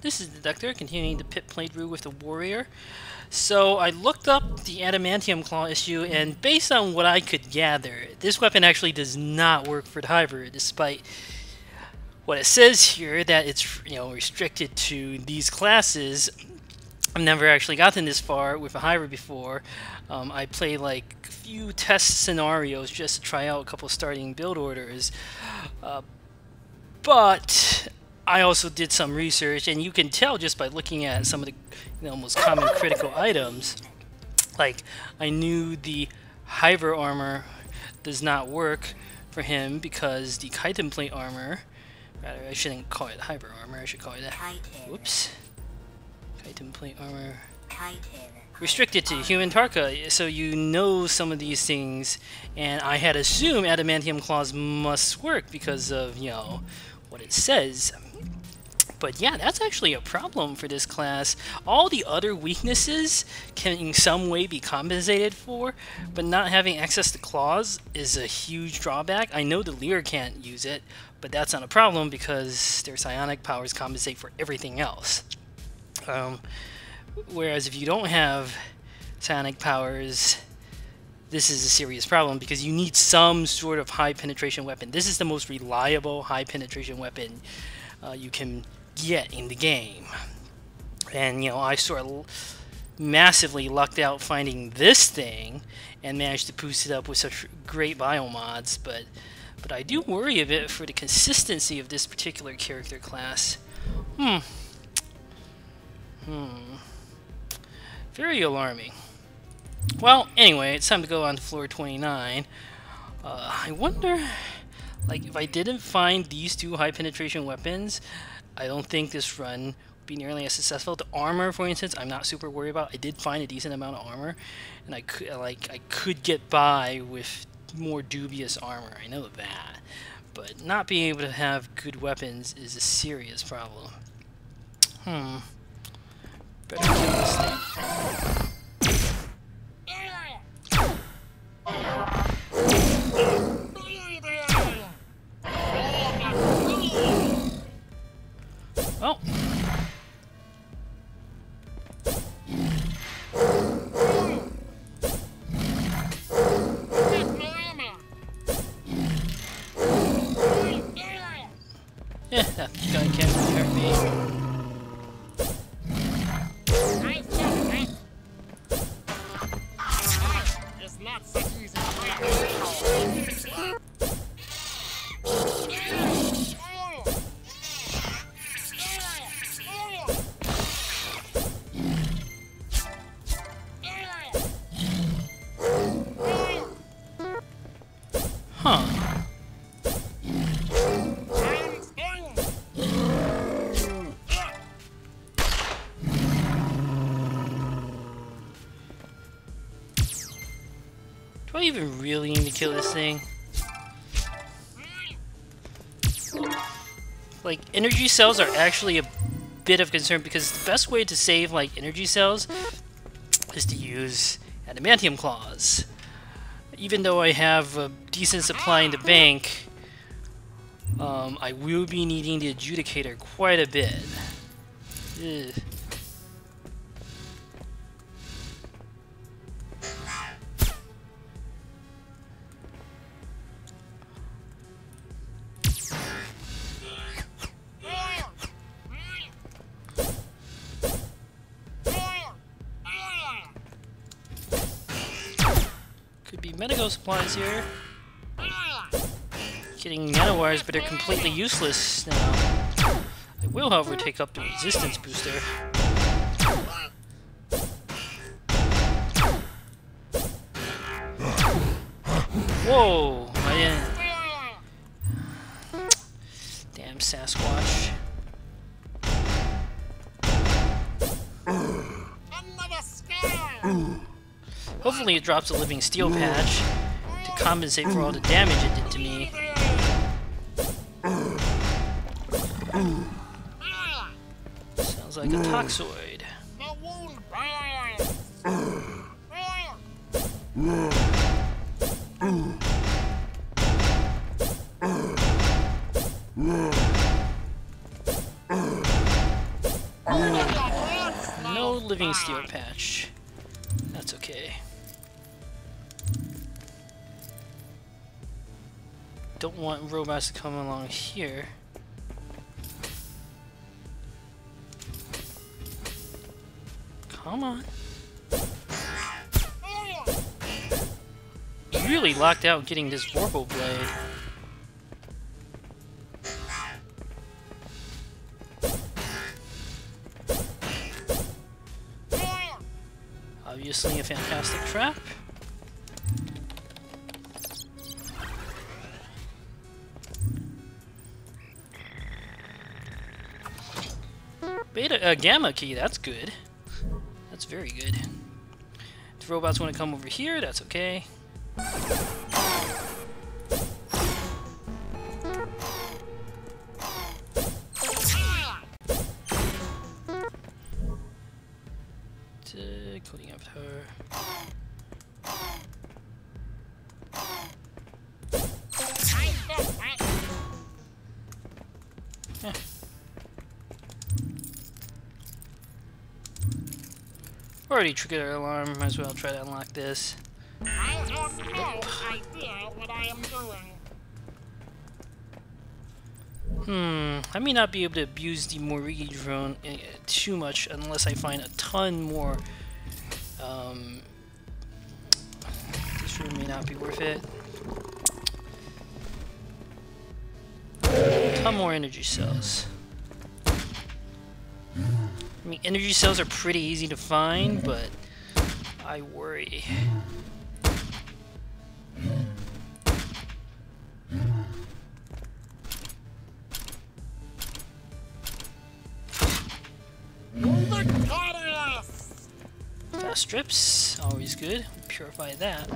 this is Deducter, continuing the pit playthrough with the Warrior. So I looked up the Adamantium Claw issue, and based on what I could gather, this weapon actually does not work for the Hiver, despite what it says here that it's you know restricted to these classes. I've never actually gotten this far with a Hiver before. Um, I play like a few test scenarios just to try out a couple starting build orders. Uh, but I also did some research, and you can tell just by looking at some of the you know, most common critical items. Like, I knew the Hiver armor does not work for him because the chitin plate armor, rather, I shouldn't call it Hiver armor, I should call it that. Whoops. Chitin plate armor. Restricted to human Tarka, so you know some of these things, and I had assumed adamantium claws must work because of, you know, what it says. But yeah, that's actually a problem for this class. All the other weaknesses can in some way be compensated for, but not having access to claws is a huge drawback. I know the Liir can't use it, but that's not a problem because their psionic powers compensate for everything else. Um, whereas if you don't have psionic powers, this is a serious problem because you need some sort of high penetration weapon. This is the most reliable high penetration weapon uh, you can get in the game. And, you know, I sort of massively lucked out finding this thing and managed to boost it up with such great biomods, but but I do worry a bit for the consistency of this particular character class. Hmm. Hmm. Very alarming. Well, anyway, it's time to go on to floor 29. Uh, I wonder, like, if I didn't find these two high penetration weapons, I don't think this run would be nearly as successful. The armor, for instance, I'm not super worried about. I did find a decent amount of armor, and I could like I could get by with more dubious armor. I know that, but not being able to have good weapons is a serious problem. Hmm. Better kill this thing. Even really need to kill this thing? Like, energy cells are actually a bit of concern because the best way to save, like, energy cells is to use adamantium claws. Even though I have a decent supply in the bank, um, I will be needing the adjudicator quite a bit. Ugh. Supplies here. Getting nanowires, but they're completely useless now. I will, however, take up the resistance booster. Whoa! I didn't... Damn Sasquatch. Hopefully it drops a living steel patch compensate for all the damage it did to me. Sounds like a toxoid. No living steel patch. That's okay. Don't want robots to come along here. Come on. Really locked out getting this Warble Blade. Obviously a fantastic trap. Uh, gamma key, that's good. That's very good. If robots want to come over here, that's okay. Cleaning up her. Already triggered our alarm, might as well try to unlock this. I have no idea what I am doing. Hmm, I may not be able to abuse the Morrigi drone uh, too much unless I find a ton more. Um, this room may not be worth it. A ton more energy cells. I mean, energy cells are pretty easy to find, but I worry. Fast strips, always good. Purify that.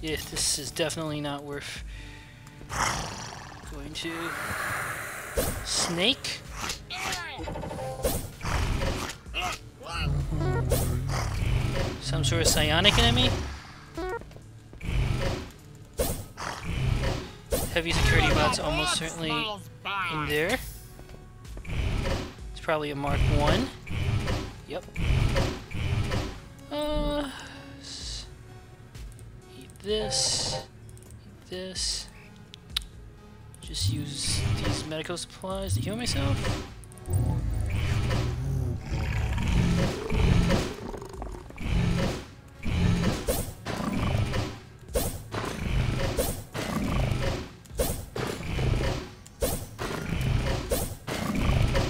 Yeah, this is definitely not worth going to. Snake? Some sort of psionic enemy? Heavy security bots almost certainly in there. It's probably a Mark 1. Yep. Uh, eat this. Eat this. Just use these medical supplies to heal myself.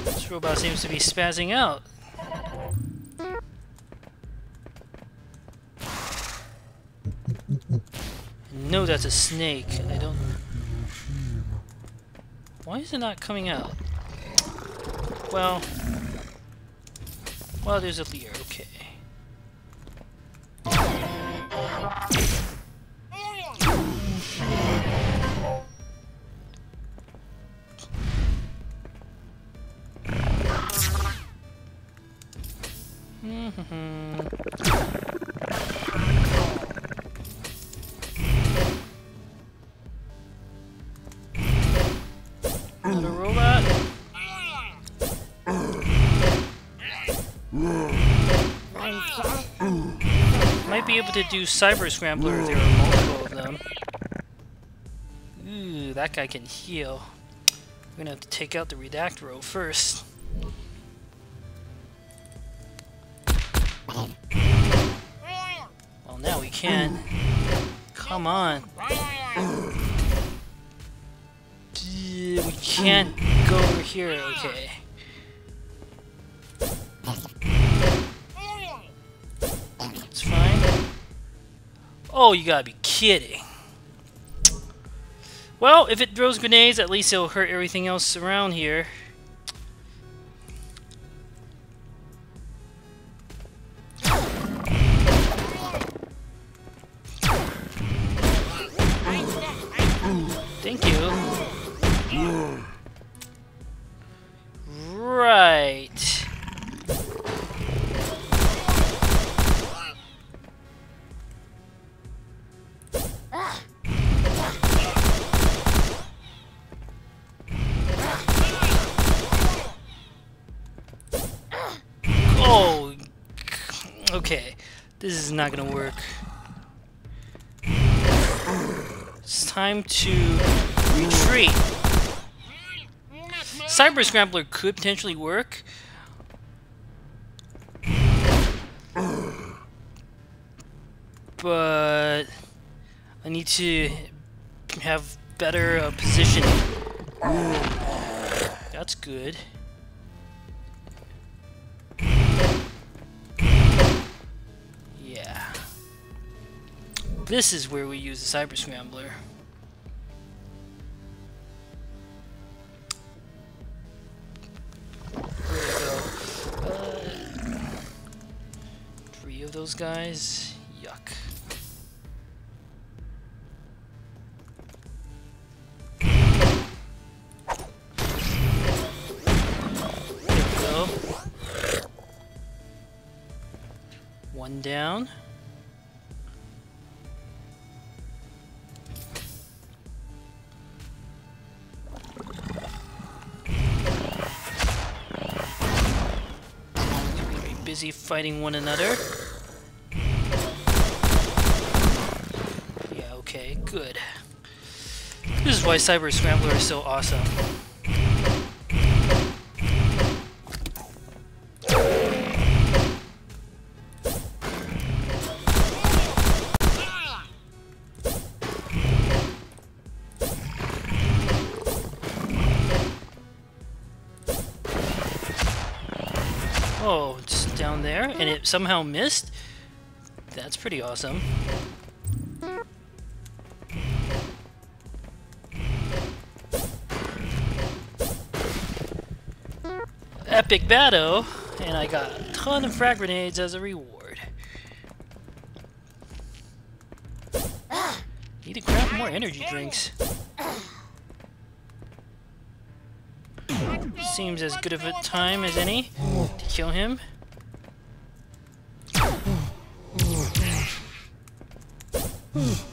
This robot seems to be spazzing out. No, that's a snake. I. Why is it not coming out? Well. Well, there's a Lear, okay. To do Cyber Scrambler there are multiple of them. Ooh, that guy can heal. We're gonna have to take out the Redactro first. Well, now we can. Come on. We can't go over here, okay. Oh, you gotta be kidding. Well, if it throws grenades, at least it'll hurt everything else around here. Not gonna work. It's time to retreat. Cyber Scrambler could potentially work. But I need to have better uh, positioning. That's good. This is where we use the Cyber Scrambler. Uh, three of those guys. Busy fighting one another. Yeah, okay, good. This is why Cyber Scrambler is so awesome. Somehow missed? That's pretty awesome. Epic battle, and I got a ton of frag grenades as a reward. Need to grab more energy drinks. Seems as good of a time as any to kill him. Ooh.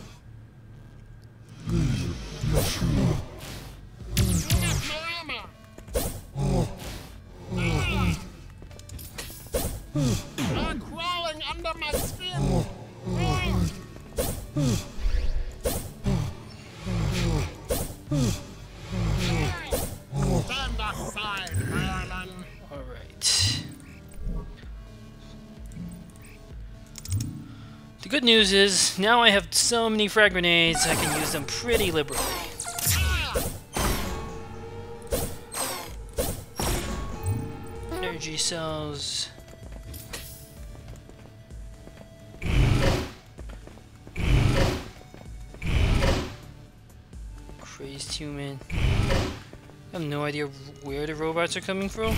Good news is, now I have so many frag grenades, I can use them pretty liberally. Energy cells. Crazed human. I have no idea where the robots are coming from.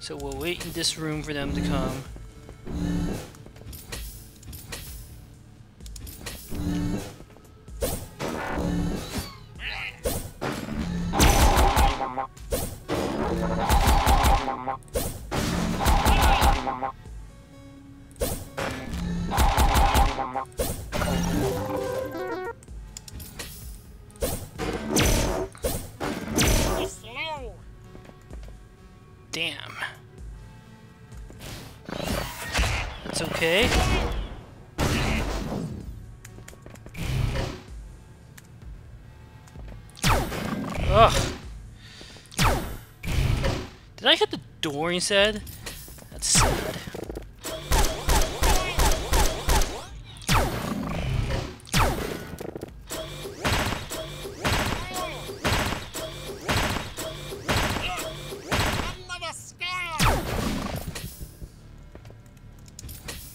So we'll wait in this room for them to come. Instead? That's sad.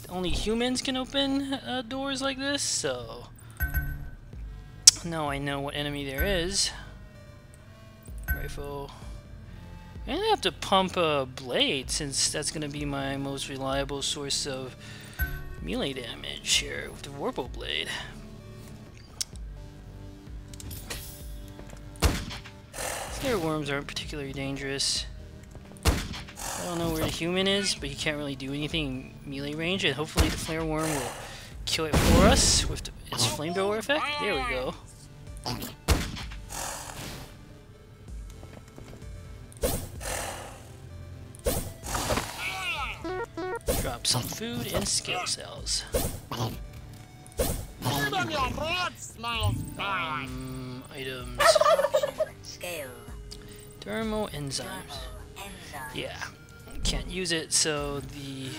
Only humans can open uh, doors like this, so now I know what enemy there is. Rifle. I'm gonna have to pump a blade since that's gonna be my most reliable source of melee damage here with the Warpo blade. Flare worms aren't particularly dangerous. I don't know where the human is, but he can't really do anything in melee range, and hopefully the flare worm will kill it for us with the, its flamethrower effect. There we go. Drop some food and skill cells. Food on your bread smells bad. Um, items. Scale. Thermal enzymes. Yeah, can't use it, so the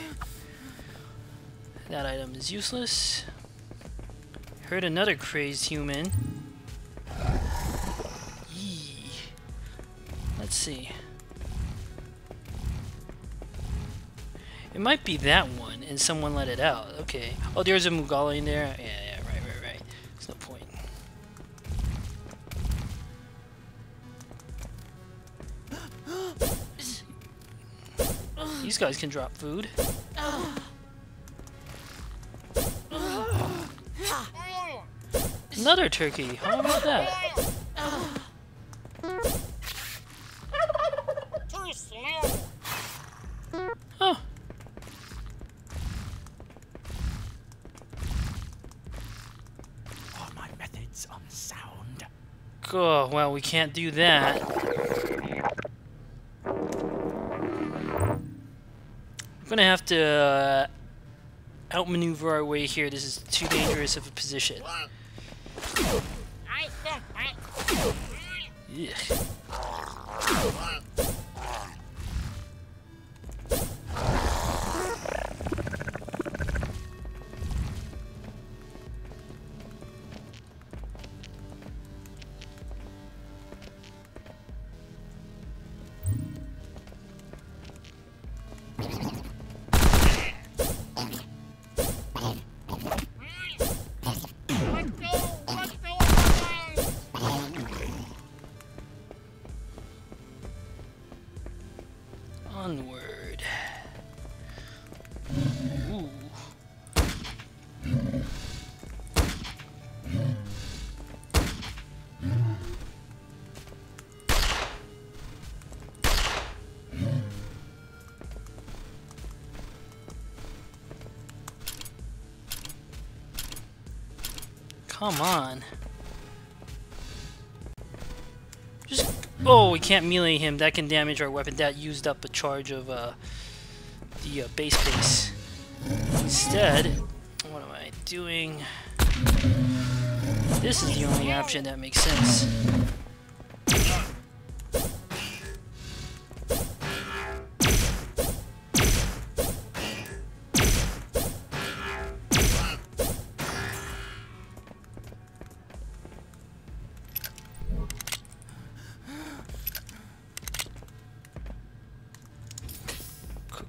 that item is useless. Heard another crazed human. Yee. Let's see. It might be that one, and someone let it out. Okay. Oh, there's a Mugala in there. Yeah, yeah, right, right, right. There's no point. These guys can drop food. Another turkey. How about that? Oh, well, we can't do that. We're gonna have to uh, outmaneuver our way here. This is too dangerous of a position. Come on. Just oh, we can't melee him. That can damage our weapon. That used up a charge of uh, the uh, base base. Instead, what am I doing? This is the only option that makes sense.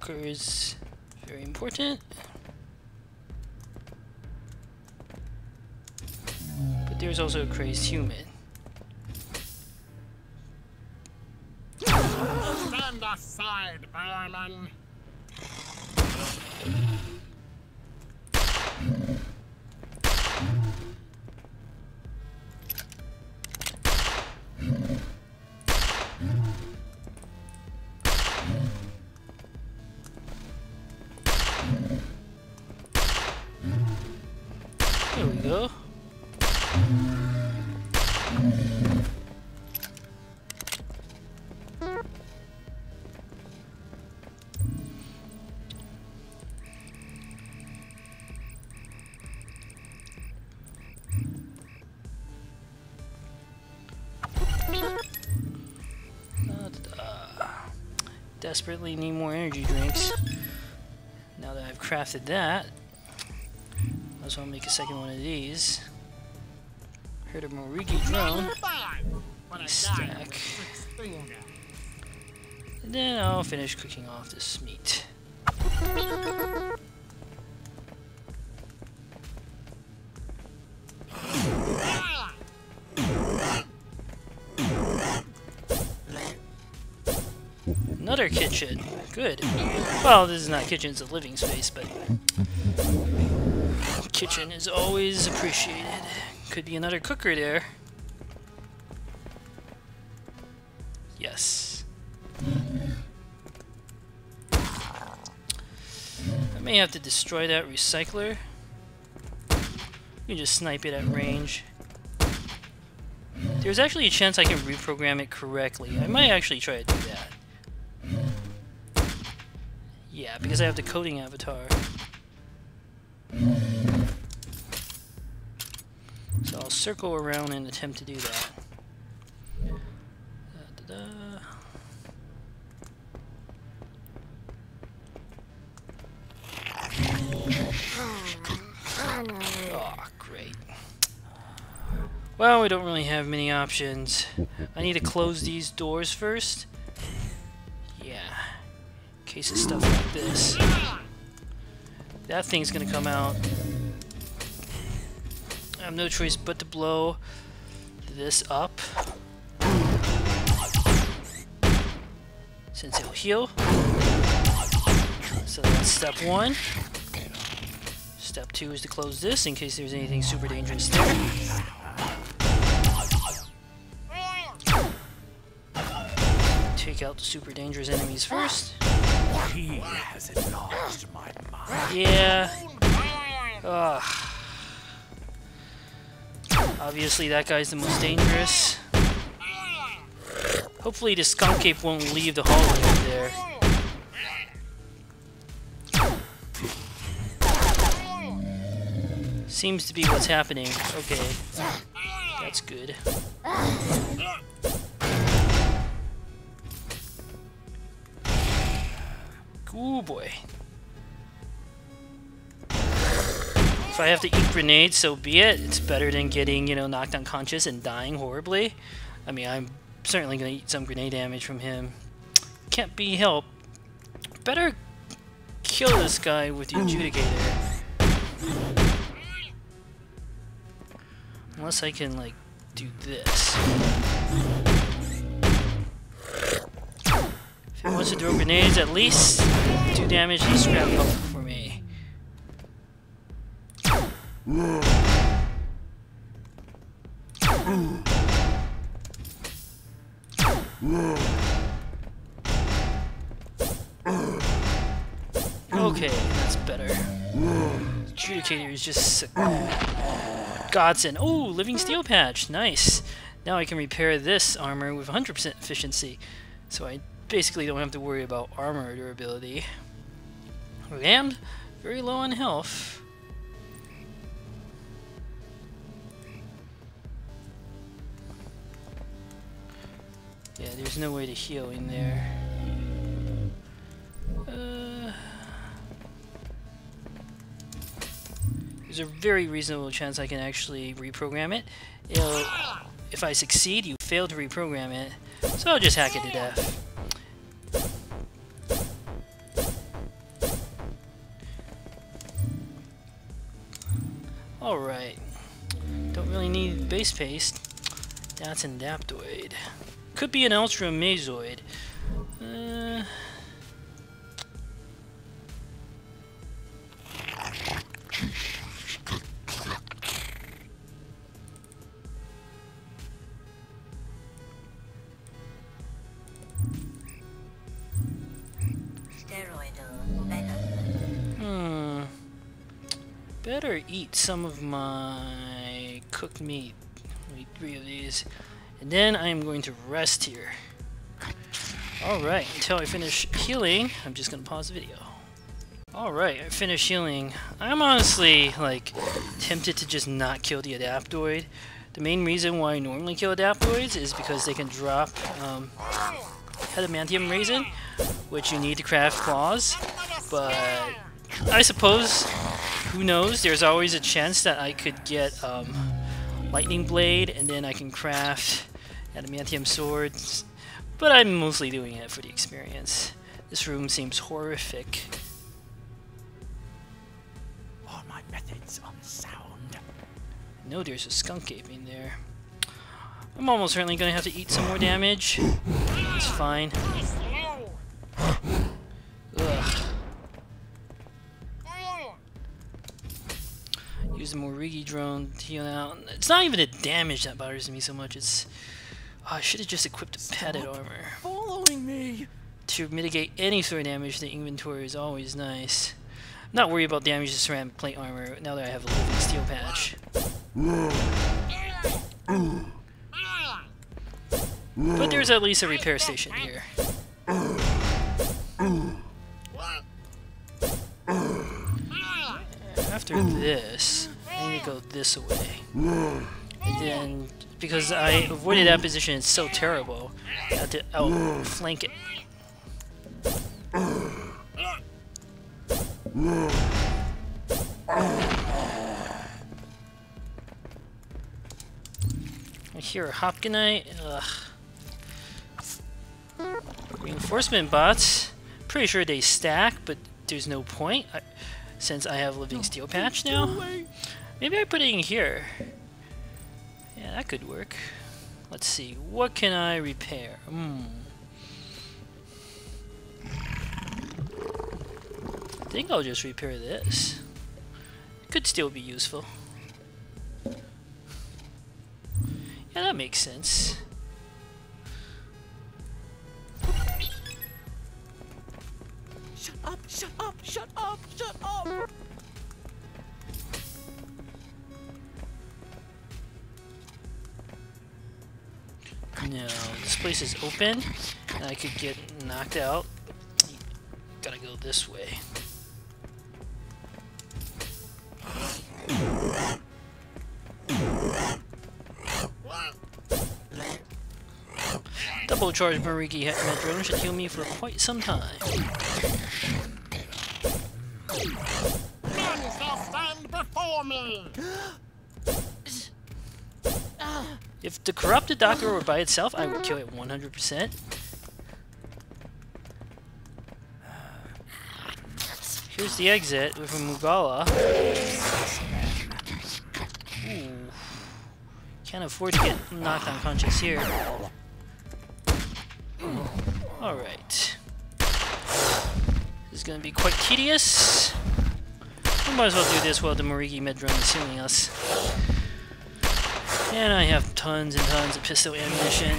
Cooker is very important. But there's also a crazed human. Stand aside, Berman. Desperately need more energy drinks. Now that I've crafted that, just want to make a second one of these. Heard of Morrigi drone. A Stack. And then I'll finish cooking off this meat. Another kitchen. Good. Well, this is not kitchen, it's a living space, but kitchen is always appreciated. Could be another cooker there. Yes. I may have to destroy that recycler. You can just snipe it at range. There's actually a chance I can reprogram it correctly. I might actually try to do that. Yeah, because I have the coding avatar. So I'll circle around and attempt to do that. Da-da-da. Oh, ah, great. Well, we don't really have many options. I need to close these doors first. Case of stuff like this. That thing's gonna come out. I have no choice but to blow this up. Since it'll heal. So that's step one. Step two is to close this in case there's anything super dangerous there. Take out the super dangerous enemies first. He has enlarged my mind. Yeah. Ugh. Obviously, that guy's the most dangerous. Hopefully, the skunk ape won't leave the hallway there. Seems to be what's happening. Okay. That's good. Ooh boy. If I have to eat grenades, so be it. It's better than getting, you know, knocked unconscious and dying horribly. I mean, I'm certainly going to eat some grenade damage from him. Can't be helped. Better kill this guy with the adjudicator. Unless I can, like, do this. Wants to throw grenades, at least do damage to scrap for me. Okay, that's better. Adjudicator is just godsend. Oh, living steel patch, nice. Now I can repair this armor with 100% efficiency, so I basically don't have to worry about armor durability. And very low on health. Yeah, there's no way to heal in there. Uh, there's a very reasonable chance I can actually reprogram it. It'll, if I succeed, you fail to reprogram it, so I'll just hack it to death. Alright. Don't really need base paste. That's an Adaptoid. Could be an Ultra Mazoid. Some of my cooked meat. Three of these. And then I am going to rest here. Alright, until I finish healing, I'm just going to pause the video. Alright, I finished healing. I'm honestly, like, tempted to just not kill the Adaptoid. The main reason why I normally kill Adaptoids is because they can drop um, Adamantium Resin, which you need to craft claws. But I suppose, who knows, there's always a chance that I could get um, Lightning Blade, and then I can craft Adamantium Swords. But I'm mostly doing it for the experience. This room seems horrific. Are my methods unsound? No, there's a skunk ape in there. I'm almost certainly gonna have to eat some more damage. It's fine. Ugh. Use the Morrigi drone to heal out. It's not even the damage that bothers me so much. It's oh, I should have just equipped padded armor Following me. to mitigate any sort of damage. The inventory is always nice. Not worried about damage to ceramic plate armor now that I have a living steel patch. But there's at least a repair station here. after this, I need to go this way. And then, because I avoided that position, it's so terrible, I have to outflank it. I hear a Hopkinite. Ugh. Reinforcement bots. Pretty sure they stack, but there's no point I, since I have living steel patch now. Maybe I put it in here. Yeah, that could work. Let's see. What can I repair? Hmm. I think I'll just repair this. Could still be useful. Yeah, that makes sense. Shut up, shut up, shut up, shut up! No, this place is open, and I could get knocked out. Gotta go this way. Double charge Morrigi Metro should heal me for quite some time. If the corrupted doctor were by itself, I would kill it 100%. Here's the exit a Mugala. Can't afford to get knocked unconscious here. Alright. This is gonna be quite tedious. We might as well do this while the Morrigi Medrone is healing us. And I have tons and tons of pistol ammunition.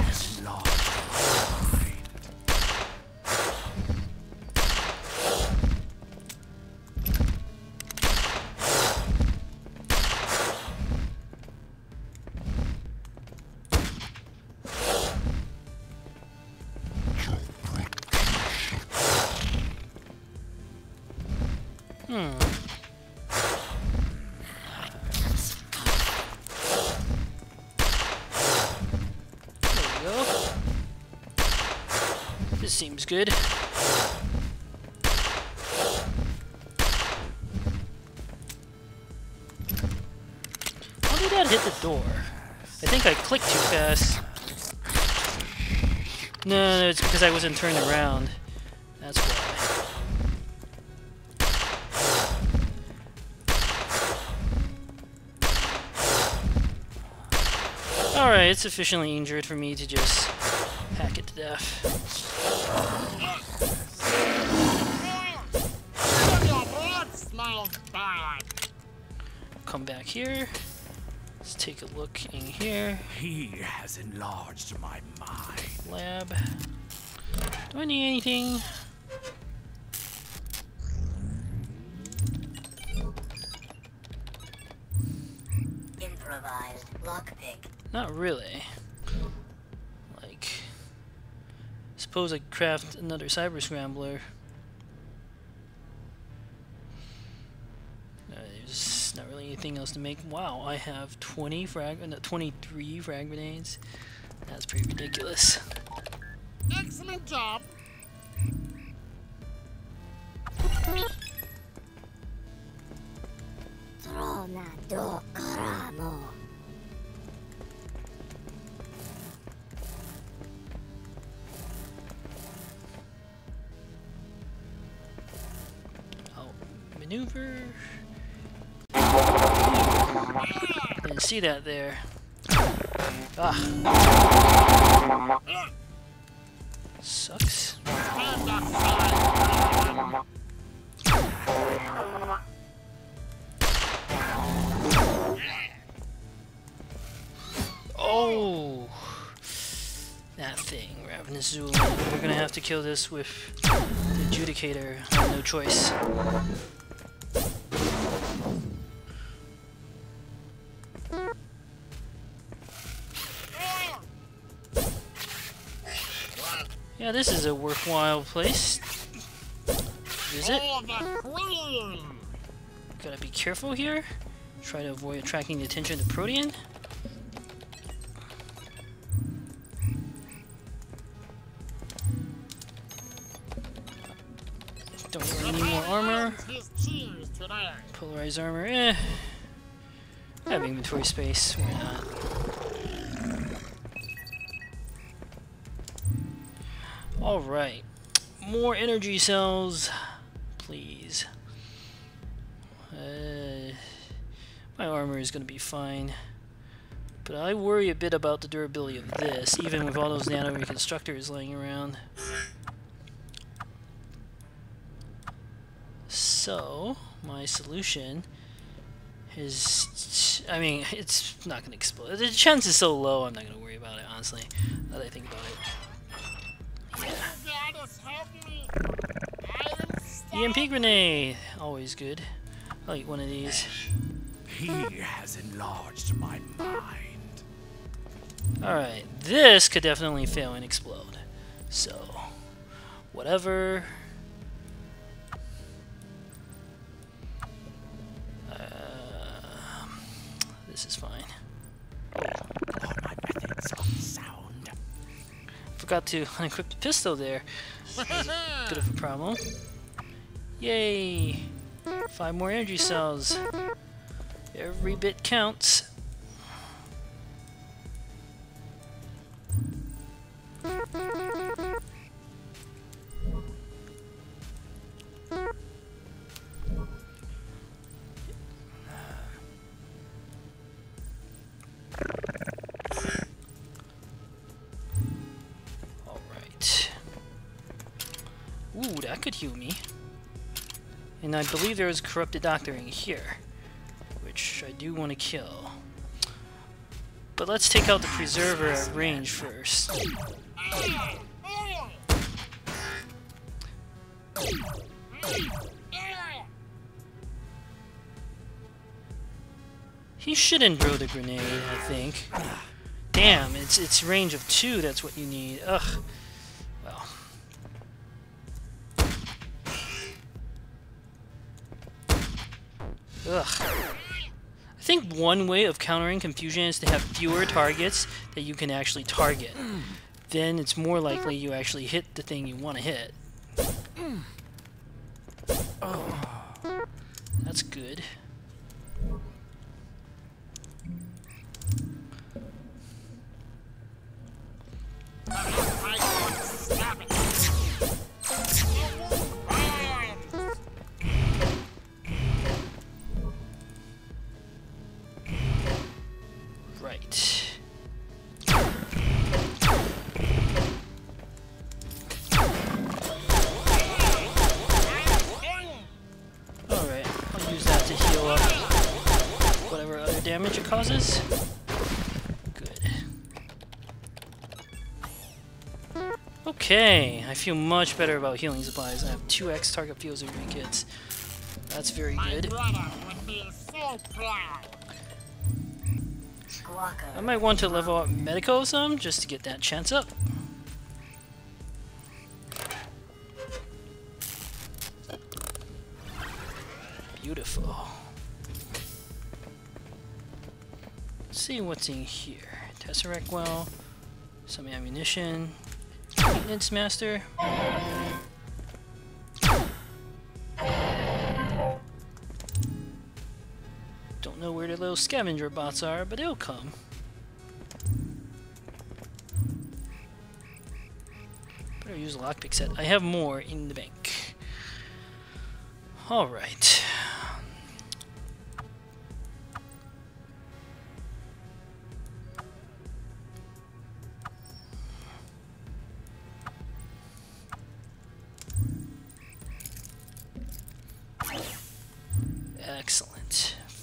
Hmm. Seems good. How did that hit the door? I think I clicked too fast. No, no, it's because I wasn't turned around. That's why. Alright, it's sufficiently injured for me to just hack it to death. Come back here. Let's take a look in here. He has enlarged my mind. Lab. Do I need anything? Improvised lockpick. Not really. Like, suppose I could craft another cyber scrambler. Uh, there's not really anything else to make. Wow, I have 20 frag, uh, no, 23 frag grenades. That's pretty ridiculous. Excellent job. Trona do Karamo. Maneuver. Didn't see that there. Ah. Sucks. Oh! That thing, Ravenous Zulu. We're gonna have to kill this with the Adjudicator. No choice. Yeah, this is a worthwhile place. Visit. Gotta be careful here. Try to avoid attracting the attention of the Protean. Don't any more armor. Polarized armor, eh. I have inventory space, why not? Alright. More energy cells, please. Uh, my armor is going to be fine. But I worry a bit about the durability of this, even with all those nano reconstructors laying around. So, my solution is... I mean, it's not going to explode. The chance is so low, I'm not going to worry about it, honestly, now that I think about it. Goddess, help me. I am stuck. EMP grenade! Always good. I like one of these. He has enlarged my mind. Alright, this could definitely fail and explode. So, whatever. This is fine. All my methods are sound. Forgot to unequip the pistol there. Bit of a problem. Yay! Five more energy cells. Every bit counts. I believe there is corrupted doctoring here. Which I do want to kill. But let's take out the preserver at range first. He shouldn't throw the grenade, I think. Damn, it's it's range of two, that's what you need. Ugh. Ugh. I think one way of countering confusion is to have fewer targets that you can actually target. Then it's more likely you actually hit the thing you want to hit. Oh, that's good. Okay, I feel much better about healing supplies. I have 2x target fields of kits. That's very My good. brother would be so proud. I might want to level up Medico some just to get that chance up. Beautiful. Let's see what's in here. Tesseract well, some ammunition, maintenance master. Don't know where the little scavenger bots are, but they'll come. Better use a lockpick set. I have more in the bank. Alright.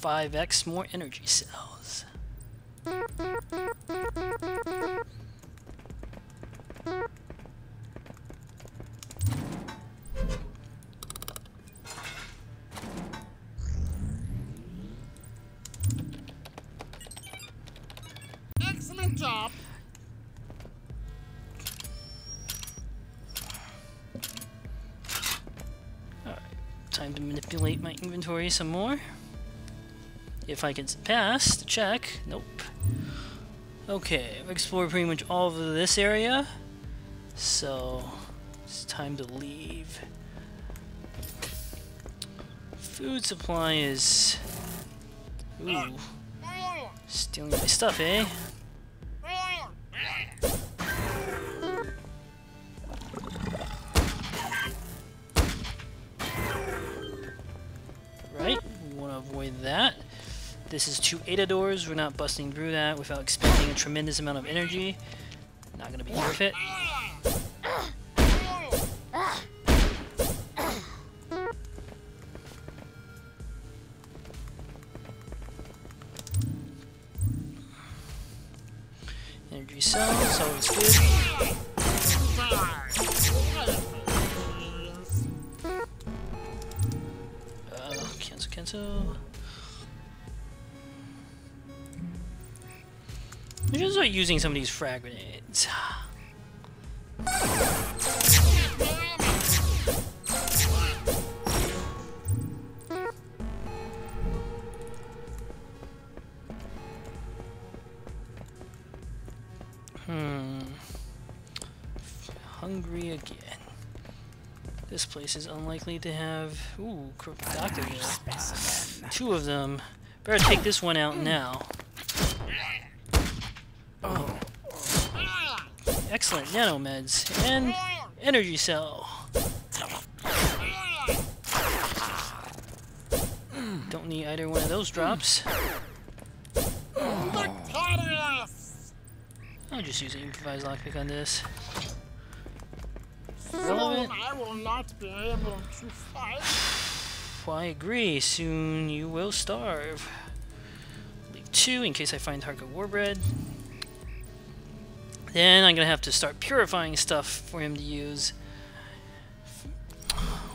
5x more energy cells. Excellent job. Time to manipulate my inventory some more. If I can pass the check. Nope. Okay, I've explored pretty much all of this area. So, it's time to leave. Food supply is... Ooh. Stealing my stuff, eh? This is two Ada doors, we're not busting through that without expending a tremendous amount of energy. Not gonna be worth it. Energy cells, always good. Uh, cancel, cancel. Start using some of these frag grenades. Hmm. Hungry again. This place is unlikely to have. Ooh. Two of them. Better take this one out now. Oh. Excellent nanomeds and energy cell. Don't need either one of those drops. I'll just use an improvised lockpick on this. Relevant. I will not be able to fight. Well, I agree. Soon you will starve. Leave two in case I find Tarka Warbread. Then I'm gonna have to start purifying stuff for him to use.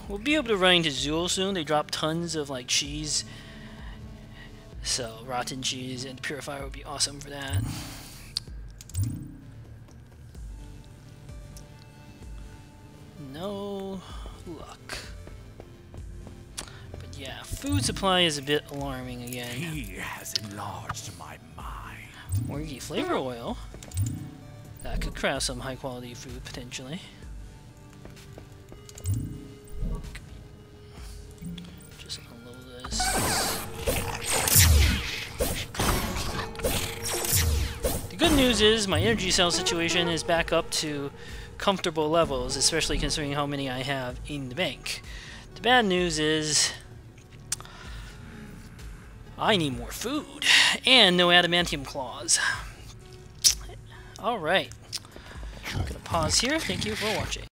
We'll be able to run into Zuul soon. They drop tons of like cheese. So rotten cheese and purifier would be awesome for that. No luck. But yeah, food supply is a bit alarming again. He has enlarged my mind. Morrigi flavor oil. That could craft some high quality food potentially. Just unload this. The good news is my energy cell situation is back up to comfortable levels, especially considering how many I have in the bank. The bad news is I need more food and no adamantium claws. Alright. I'm Gonna pause here. Thank you for watching.